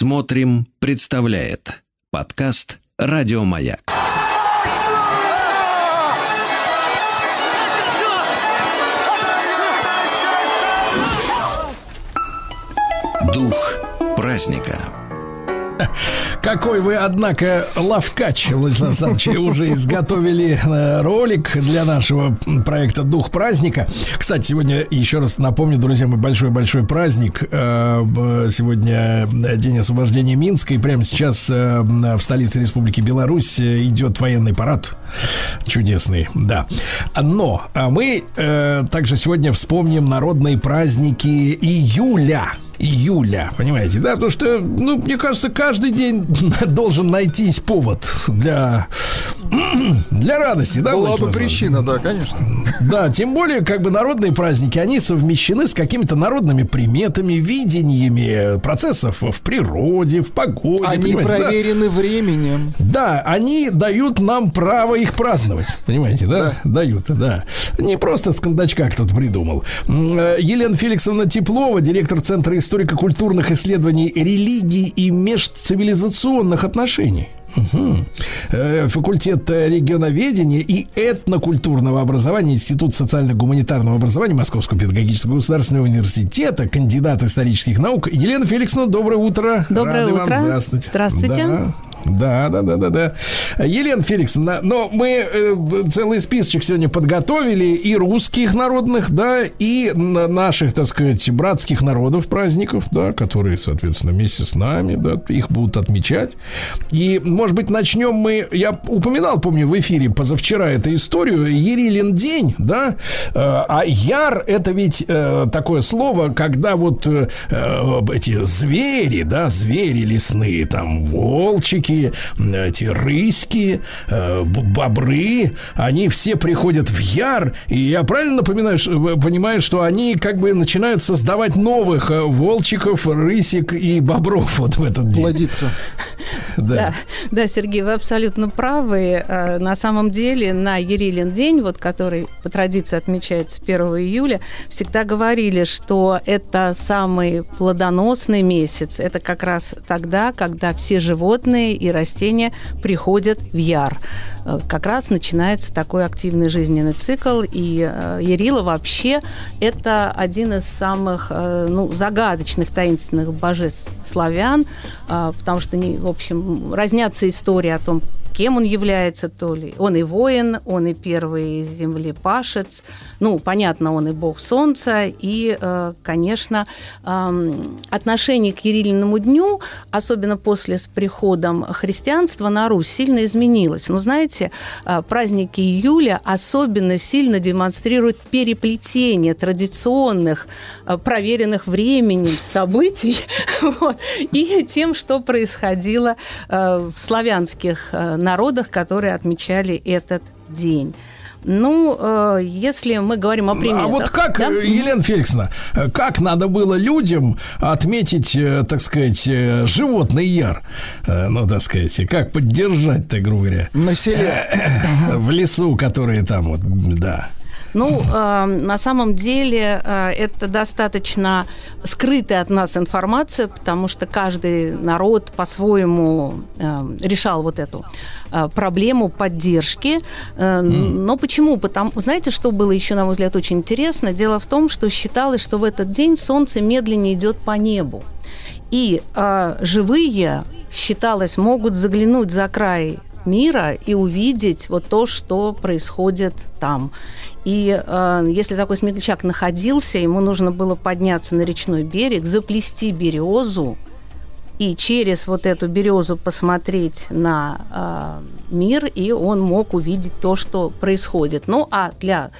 Смотрим, представляет подкаст Радиомаяк. Дух праздника. Какой вы, однако, лавкач, Владислав Александрович, уже изготовили э, ролик для нашего проекта «Дух праздника». Кстати, сегодня, еще раз напомню, друзья, мы большой-большой праздник. Э, сегодня День освобождения Минска, и прямо сейчас э, в столице Республики Беларусь идет военный парад. Чудесный, да. Но мы также сегодня вспомним народные праздники июля июля, понимаете, да, потому что, ну, мне кажется, каждый день должен найтись повод для для радости, да? Была бы причина, да, конечно. Да, тем более, как бы народные праздники, они совмещены с какими-то народными приметами, видениями процессов в природе, в погоде. Они проверены да? временем. Да, они дают нам право их праздновать, понимаете, да? да? Дают, да. Не просто с кондачка кто-то придумал. Э, Елена Феликсовна Теплова, директор Центра историко-культурных исследований религии и межцивилизационных отношений. Угу. Факультет регионоведения и этнокультурного образования Институт социально-гуманитарного образования Московского педагогического государственного университета, кандидат исторических наук. Елена Феликсовна, доброе утро. Доброе Рады утро. Вам. Здравствуйте. Здравствуйте. Да. Да, да, да, да, да. Елена Феликсовна, но мы э, целый списочек сегодня подготовили и русских народных, да, и наших, так сказать, братских народов праздников, да, которые, соответственно, вместе с нами, да, их будут отмечать. И, может быть, начнем мы, я упоминал, помню, в эфире позавчера эту историю, Ерилин день, да, э, а яр это ведь э, такое слово, когда вот эти звери, да, звери лесные, там, волчики, волки, эти рыськи, э, бобры, они все приходят в яр, и я правильно напоминаю, понимаю, что они как бы начинают создавать новых э, волчиков, рысик и бобров вот в этот день. Плодиться. Да. да, да, Сергей, вы абсолютно правы. Э, на самом деле на Ерилин день, вот который по традиции отмечается 1 июля, всегда говорили, что это самый плодоносный месяц. Это как раз тогда, когда все животные и растения приходят в яр. Э, как раз начинается такой активный жизненный цикл. И э, Ярила вообще это один из самых э, ну, загадочных, таинственных божеств славян, потому что, в общем, разнятся истории о том, кем он является, то ли он и воин, он и первый землепашец, ну, понятно, он и бог солнца, и, э, конечно, отношение к Кириллиному дню, особенно после с приходом христианства на Русь, сильно изменилось. Но, знаете, э, праздники июля особенно сильно демонстрируют переплетение традиционных, э, проверенных временем событий и тем, что происходило в славянских народах, которые отмечали этот день. Ну, э, если мы говорим о приметах... А вот как, да? Э, Елена Феликсовна, как надо было людям отметить, э, так сказать, э, животный яр? Ну, так сказать, как поддержать-то, грубо говоря? На селе. В лесу, которые там вот, да. Ну, э, на самом деле э, это достаточно скрытая от нас информация, потому что каждый народ по-своему э, решал вот эту э, проблему поддержки. Э, mm. Но почему? Потому, знаете, что было еще, на мой взгляд, очень интересно? Дело в том, что считалось, что в этот день Солнце медленнее идет по небу. И э, живые, считалось, могут заглянуть за край мира и увидеть вот то, что происходит там. И э, если такой смельчак находился, ему нужно было подняться на речной берег, заплести березу, и через вот эту березу посмотреть на э, мир, и он мог увидеть то, что происходит. Ну а для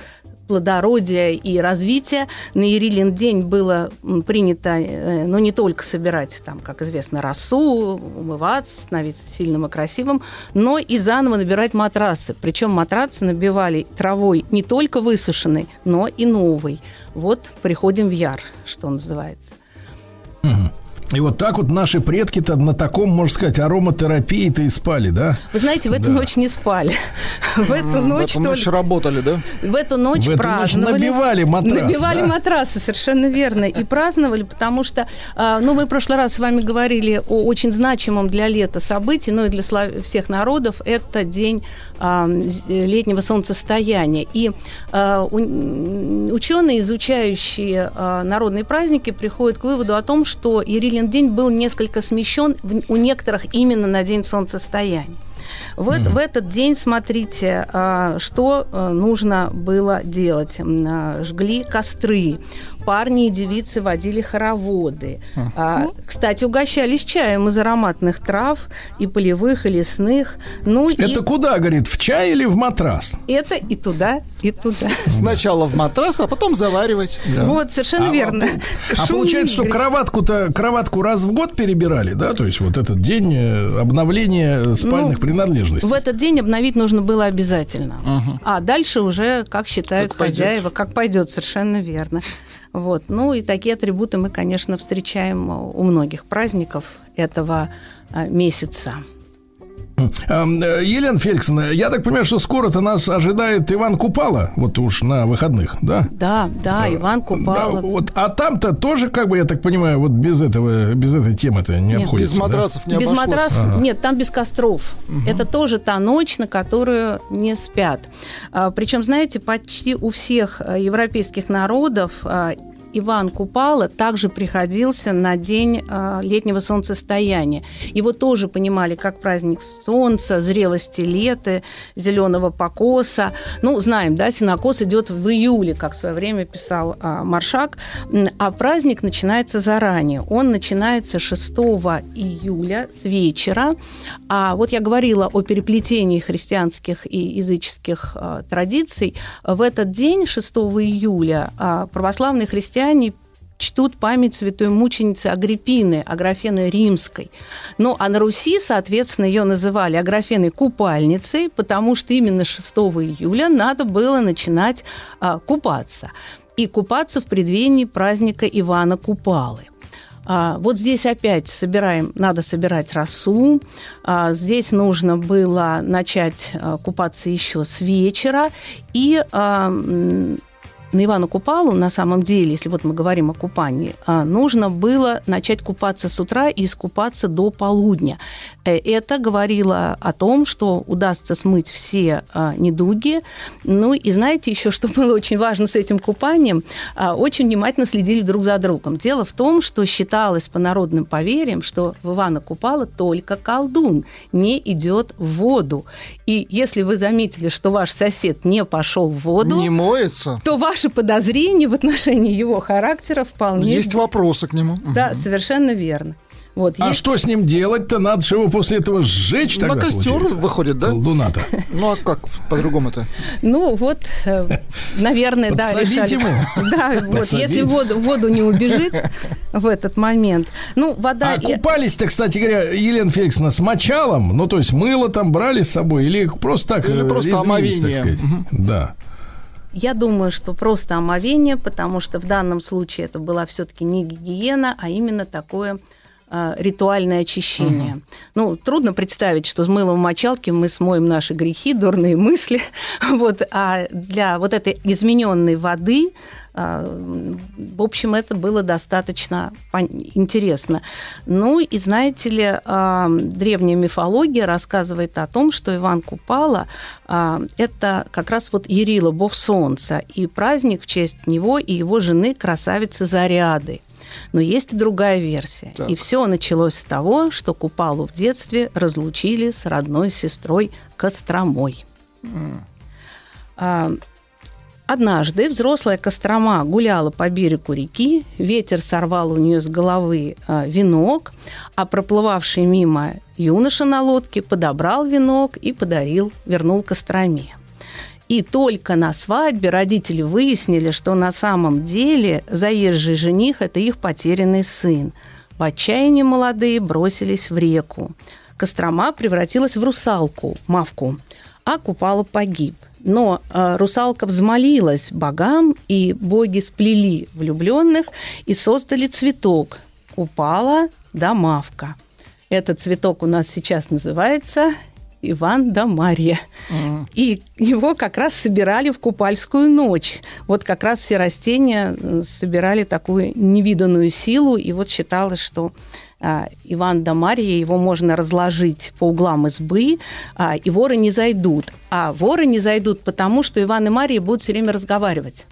плодородия и развития. На Ирилин день было принято, э, ну, не только собирать, там, как известно, росу, умываться, становиться сильным и красивым, но и заново набирать матрасы. Причем матрасы набивали травой не только высушенной, но и новой. Вот приходим в яр, что называется. Угу. И вот так вот наши предки-то на таком, можно сказать, ароматерапии-то и спали, да? Вы знаете, в эту Да. ночь не спали. В эту В ночь эту ночь только- работали, да? В эту ночь В эту ночь праздновали. набивали матрас, Набивали да? матрасы, совершенно верно. И праздновали, потому что, а, ну, мы в прошлый раз с вами говорили о очень значимом для лета событии, ну и для слав- всех народов, это день а, летнего солнцестояния. И а, у- ученые, изучающие народные праздники, приходят к выводу о том, что Ирилин день был несколько смещен у некоторых именно на день солнцестояния. В, эт- в этот день, смотрите, а, что а, нужно было делать. А, Жгли костры, парни и девицы водили хороводы. А, Кстати, угощались чаем из ароматных трав, и полевых, и лесных. Ну, и Это куда, говорит, в чай или в матрас? это и туда, и туда. Сначала в матрас, а потом заваривать. Вот, совершенно А, верно. А Шум получается, что кроватку-то кроватку раз в год перебирали, да? То есть вот этот день э, обновления спальных Ну, принадлежностей. В этот день обновить нужно было обязательно. А дальше уже, как считают Как пойдет. хозяева, как пойдет, совершенно верно. Вот. Ну и такие атрибуты мы, конечно, встречаем у многих праздников этого а, месяца. Ам, э, Елена Феликсовна, я так понимаю, что скоро-то нас ожидает Иван Купала, вот уж на выходных, да? Да, да, Иван Да, Купалов. вот, а там-то тоже, как бы, я так понимаю, вот без этого, без этой темы-то не Нет. обходится. Без да? матрасов не без обошлось. матрасов, нет, там без костров. Это тоже та ночь, на которую не спят. Причем, знаете, почти у всех а, европейских народов а, Иван Купала также приходился на день а, летнего солнцестояния. Его тоже понимали как праздник солнца, зрелости лета, зеленого покоса. Ну, знаем, да, синокос идет в июле, как в свое время писал а, Маршак, а праздник начинается заранее. Он начинается 6 июля с вечера. А вот я говорила о переплетении христианских и языческих а, традиций. В этот день, 6 июля, православные христиане чтут память святой мученицы Агриппины, Аграфены Римской. Ну, а на Руси, соответственно, ее называли Аграфеной Купальницей, потому что именно 6 июля надо было начинать а, купаться. И купаться в преддверии праздника Ивана Купалы. А, вот здесь опять собираем, надо собирать росу. А, здесь нужно было начать а, купаться еще с вечера. И а, на Ивана Купалу, на самом деле, если вот мы говорим о купании, а, нужно было начать купаться с утра и искупаться до полудня. Э, Это говорило о том, что удастся смыть все а, недуги. Ну и знаете еще, что было очень важно с этим купанием? А, Очень внимательно следили друг за другом. Дело в том, что считалось по народным поверьям, что в Ивана Купала только колдун не идет в воду. И если вы заметили, что ваш сосед не пошел в воду, Не моется. то ваши подозрения в отношении его характера вполне... Есть вопросы к нему. Да, совершенно верно. Вот, А есть- что с ним делать-то? Надо же его после этого сжечь На тогда, костер получается? выходит, да? Колдуна-то. Ну а как по-другому-то? Ну, вот, э, наверное, да, решали. ему. Да, вот, если в воду, не убежит в этот момент. Ну, вода... А и- купались-то, кстати говоря, Елена Феликсовна, с мочалом? Ну, то есть мыло там брали с собой? Или просто так Или э, просто омовение. Да. Я думаю, что просто омовение, потому что в данном случае это была все-таки не гигиена, а именно такое ритуальное очищение. Ну, трудно представить, что с мылом в мочалке мы смоем наши грехи, дурные мысли. Вот, а для вот этой измененной воды, а, в общем, это было достаточно интересно. Ну, и знаете ли, а, древняя мифология рассказывает о том, что Иван Купала а, это как раз вот Ярила, бог солнца, и праздник в честь него и его жены, красавицы Заряды. Но есть и другая версия. Так. И все началось с того, что Купалу в детстве разлучили с родной сестрой Костромой. А, Однажды взрослая Кострома гуляла по берегу реки, ветер сорвал у нее с головы а, венок, а проплывавший мимо юноша на лодке подобрал венок и подарил, вернул Костроме. И только на свадьбе родители выяснили, что на самом деле заезжий жених – это их потерянный сын. В отчаянии молодые бросились в реку. Кострома превратилась в русалку, мавку, а Купала погиб. Но э, русалка взмолилась богам, и боги сплели влюбленных и создали цветок Купала да Мавка. Этот цветок у нас сейчас называется Иван да Марья. И его как раз собирали в Купальскую ночь. Вот как раз все растения э, собирали такую невиданную силу, и вот считалось, что а, Иван да Марья, его можно разложить по углам избы, а, и воры не зайдут. А воры не зайдут потому, что Иван и Марья будут все время разговаривать.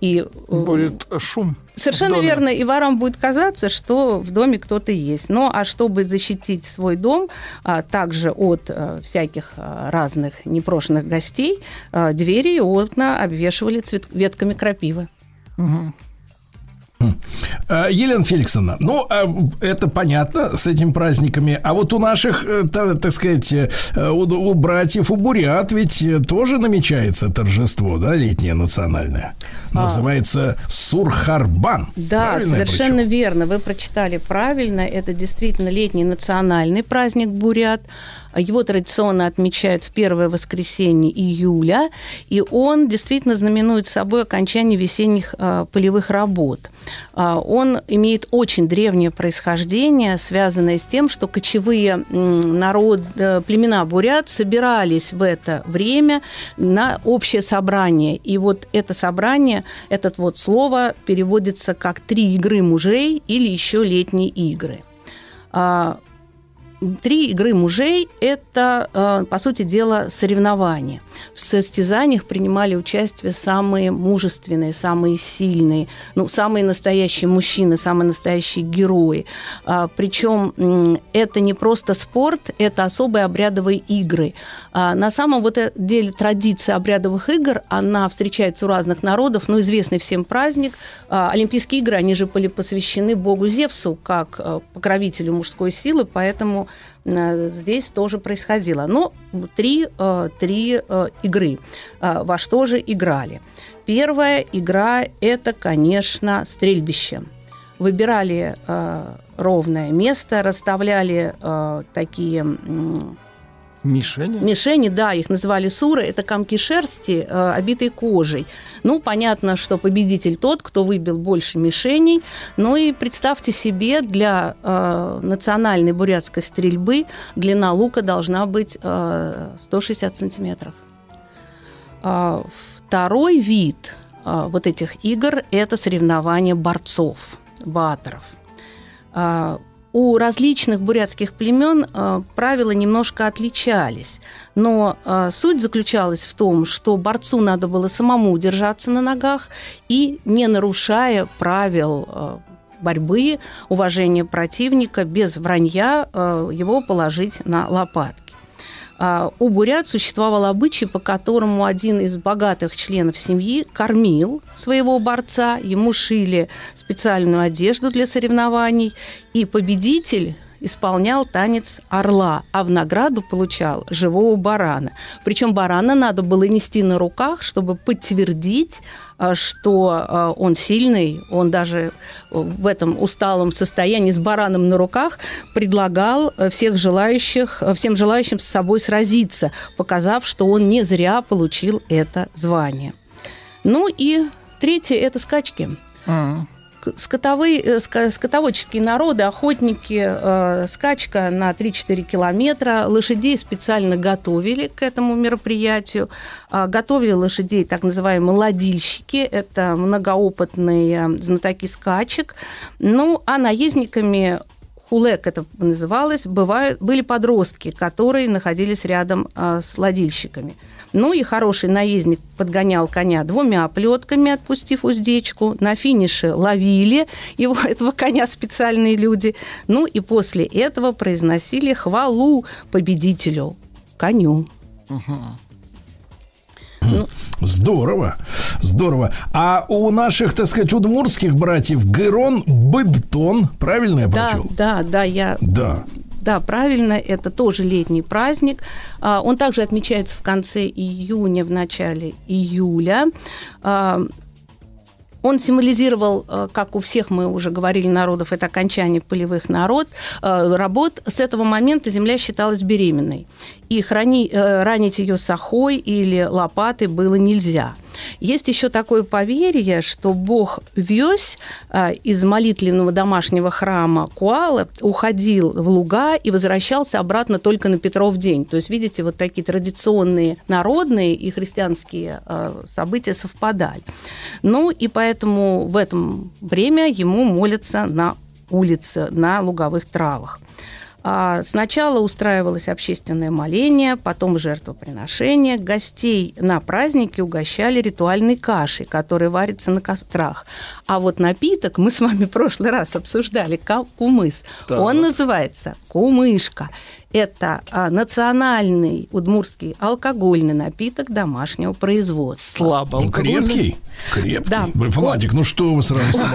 И э, Будет шум. Совершенно верно. И ворам будет казаться, что в доме кто-то есть. Ну, а чтобы защитить свой дом а, также от а, всяких а, разных непрошенных гостей, а, двери и окна обвешивали цвет- ветками крапивы. А, Елена Феликсовна, ну, а, это понятно с этими праздниками. А вот у наших, э, та- так сказать, э, у, братьев, у бурят ведь э, тоже намечается торжество, да, летнее национальное. Называется Сурхарбан. Да, Правильно совершенно верно. Вы прочитали правильно. Это действительно летний национальный праздник бурят. Его традиционно отмечают в первое воскресенье июля, и он действительно знаменует собой окончание весенних э, полевых работ. А, он имеет очень древнее происхождение, связанное с тем, что кочевые народ, э, племена бурят собирались в это время на общее собрание. И вот это собрание, этот вот слово переводится как «три игры мужей» или еще «летние игры». Три игры мужей – это, э, по сути дела, соревнования. В состязаниях принимали участие самые мужественные, самые сильные, ну, самые настоящие мужчины, самые настоящие герои. А, Причем это не просто спорт, это особые обрядовые игры. А, На самом вот э- деле традиция обрядовых игр, она встречается у разных народов, но известный всем праздник. а, Олимпийские игры, они же были посвящены богу Зевсу как э, покровителю мужской силы, поэтому здесь тоже происходило. Но три, э, три э, игры. Э, Во что же играли? Первая игра – это, конечно, стрельбище. Выбирали э, ровное место, расставляли э, такие Мишени? Мишени, да, их называли суры, это комки шерсти, э, кожей. Ну, понятно, что победитель тот, кто выбил больше мишеней. Ну и представьте себе, для э, национальной бурятской стрельбы длина лука должна быть э, 160 сантиметров. А, Второй вид а, вот этих игр – это соревнования борцов, батеров. А, У различных бурятских племен а, правила немножко отличались, но а, суть заключалась в том, что борцу надо было самому удержаться на ногах и, не нарушая правил а, борьбы, уважения противника, без вранья его положить на лопатки. А, У бурят существовал обычай, по которому один из богатых членов семьи кормил своего борца, ему шили специальную одежду для соревнований, и победитель исполнял танец орла, а в награду получал живого барана. Причем барана надо было нести на руках, чтобы подтвердить, а, что а, он сильный, он даже в этом усталом состоянии с бараном на руках предлагал э, всех желающих, э, всем желающим с собой сразиться, показав, что он не зря получил это звание. Ну и третье – это скачки М. скотовые, э, скотоводческие народы, охотники, э, скачка на 3-4 километра. Лошадей специально готовили к этому мероприятию. А, Готовили лошадей так называемые ладильщики. Это многоопытные знатоки скачек. Ну, а наездниками хулек это называлось, бывают, были подростки, которые находились рядом с ладильщиками. Ну и хороший наездник подгонял коня двумя плетками, отпустив уздечку. На финише ловили его, этого коня специальные люди. Ну и после этого произносили хвалу победителю, коню. Здорово, здорово. А у наших, так сказать, удмуртских братьев Герон Быдтон, правильно я Да, прочел? да, да, я Да. Да, правильно, это тоже летний праздник. А, Он также отмечается в конце июня, в начале июля. А, Он символизировал, э, как у всех мы уже говорили народов, это окончание полевых народ, работ. С этого момента земля считалась беременной. И храни, э, ранить ее сахой или лопатой было нельзя. Есть еще такое поверье, что бог Вёсь а, из молитвенного домашнего храма Куала уходил в луга и возвращался обратно только на Петров день. То есть, видите, вот такие традиционные народные и христианские а, события совпадали. Ну и поэтому в этом время ему молятся на улице, на луговых травах. А, сначала устраивалось общественное моление, потом жертвоприношение. Гостей на празднике угощали ритуальной кашей, которая варится на кострах. А вот напиток мы с вами в прошлый раз обсуждали, кумыс. Так. Он называется кумышка это а, национальный удмурский алкогольный напиток домашнего производства. Слабо ну, Крепкий? Крепкий. Да. Владик, ну что вы сразу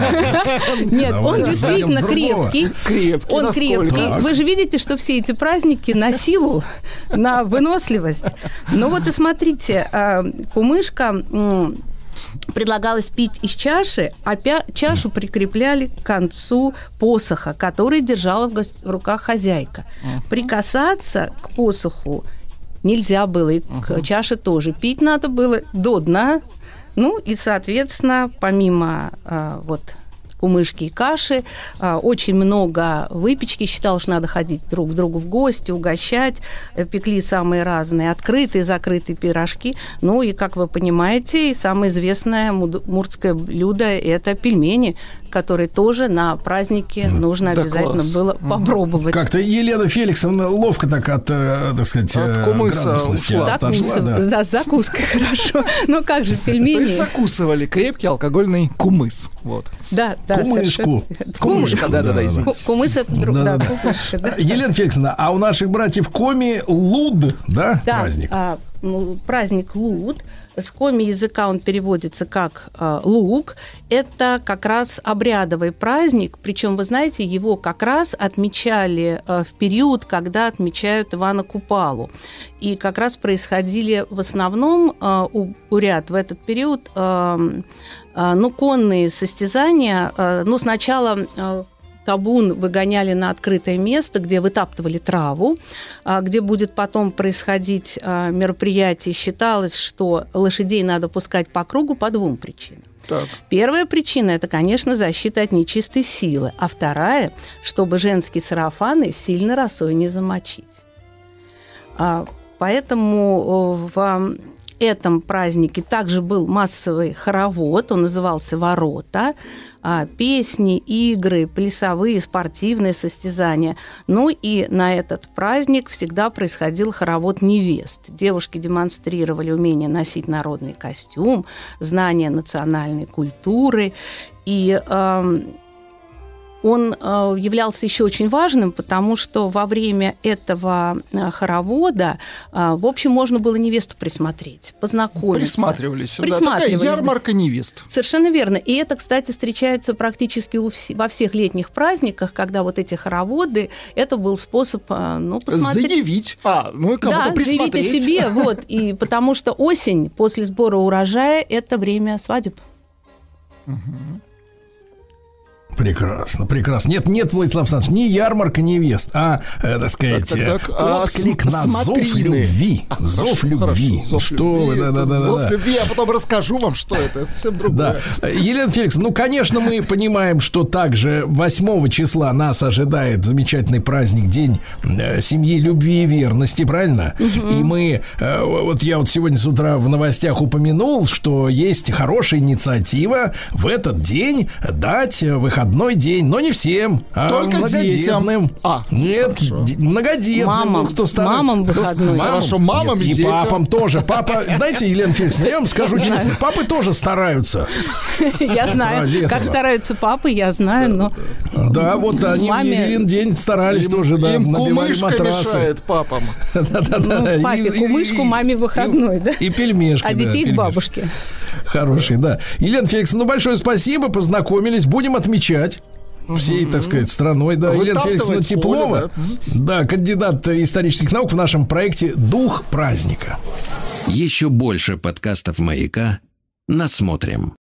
Нет, он действительно крепкий. Крепкий. Он крепкий. Вы же видите, что все эти праздники на силу, на выносливость. Ну вот и смотрите, а, кумышка предлагалось пить из чаши, а пя- чашу прикрепляли к концу посоха, который держала в, го- в руках хозяйка. Прикасаться к посоху нельзя было, и к чаше тоже. Пить надо было до дна. Ну и, соответственно, помимо а, вот кумышки и каши, а, очень много выпечки, считал, что надо ходить друг к другу в гости, угощать, э, пекли самые разные открытые, закрытые пирожки. Ну и, как вы понимаете, самое известное муртское блюдо – это пельмени, которые тоже на празднике нужно да обязательно класс. было попробовать. Как-то Елена Феликсовна ловко так от, э, так сказать, от э, кумыса ушла. Отошла, да. да, закуской хорошо. Ну как же, пельмени. То закусывали крепкий алкогольный кумыс. Вот. Да, да. Кумышку. Кумышка, да-да-да, извините. Кумыс это друг, да, да. Елена Феликсовна, а у наших братьев Коми Луд, да, праздник? Ну, праздник Луд. С коми языка он переводится как э, лук. Это как раз обрядовый праздник, причем, вы знаете, его как раз отмечали э, в период, когда отмечают Ивана Купалу. И как раз происходили в основном э, у, ряд в этот период э, э, ну, конные состязания. Э, ну, сначала э, табун выгоняли на открытое место, где вытаптывали траву, а, где будет потом происходить а, мероприятие. Считалось, что лошадей надо пускать по кругу по двум причинам. Так. Первая причина – это, конечно, защита от нечистой силы, а вторая – чтобы женские сарафаны сильно росой не замочить. А, поэтому в этом празднике также был массовый хоровод, он назывался «Ворота», а, песни, игры, плясовые, спортивные состязания. Ну и на этот праздник всегда происходил хоровод невест. Девушки демонстрировали умение носить народный костюм, знание национальной культуры. И э, он э, являлся еще очень важным, потому что во время этого э, хоровода, э, в общем, можно было невесту присмотреть, познакомиться. Присматривались. Присматривались. Да, такая ярмарка невест. Совершенно верно. И это, кстати, встречается практически во всех летних праздниках, когда вот эти хороводы, это был способ, ну, посмотреть. Заявить. А, ну и кому-то да, заявить о себе, вот. И потому что осень после сбора урожая – это время свадеб. Угу. Прекрасно, прекрасно. Нет, нет, Владислав Александрович, не ярмарка невест, а, э, так сказать, так, так, так. А отклик а, на смотрины. зов любви. А, зов хорошо, любви. Хорошо, зов что любви, вы, да, да, да. Зов да. любви, я потом расскажу вам, что это, совсем другое. Да. Елена Феликс, ну, конечно, мы понимаем, что также 8 числа нас ожидает замечательный праздник, День э, семьи, любви и верности, правильно? Угу. И мы, э, вот я вот сегодня с утра в новостях упомянул, что есть хорошая инициатива в этот день дать выходной выходной день, но не всем, а Только многодетным. Детям. А, Нет, многодетным. Мамам, кто старый, мамам выходной. Мамам, Хорошо, мамам Нет, и, и папам тоже. Папа, знаете, Елена Феликсовна, я вам скажу честно, папы тоже стараются. Я знаю, как стараются папы, я знаю, но... Да, вот они Елен день старались тоже, да, набивали матрасы. мешает папам. Да-да-да. Ну, папе кумышку, маме выходной, да? И пельмешки. А детей к бабушке. Хороший, да. Елена Феликсовна, ну большое спасибо, познакомились, будем отмечать всей, так сказать, страной. Да, Елена Феликсовна Теплова, да. да, кандидат исторических наук в нашем проекте «Дух праздника». Еще больше подкастов «Маяка» насмотрим.